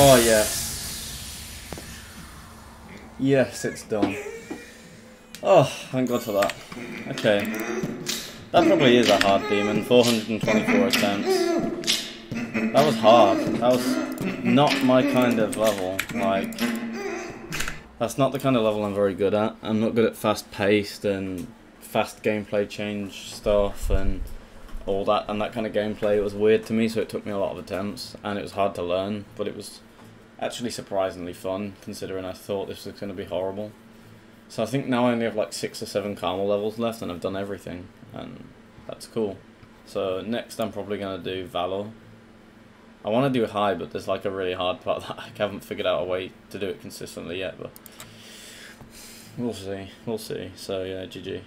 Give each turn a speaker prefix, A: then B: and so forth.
A: Oh, yes. Yes, it's done. Oh, thank God for that. Okay. That probably is a hard demon. 424 attempts. That was hard. That was not my kind of level. Like, that's not the kind of level I'm very good at. I'm not good at fast paced and fast gameplay change stuff and all that and that kind of gameplay. It was weird to me, so it took me a lot of attempts and it was hard to learn, but it was actually surprisingly fun considering I thought this was going to be horrible. So I think now I only have like six or seven KrmaL levels left and I've done everything and that's cool. So next I'm probably going to do Valor. I want to do High but there's like a really hard part that I haven't figured out a way to do it consistently yet but we'll see, we'll see. So yeah, GG.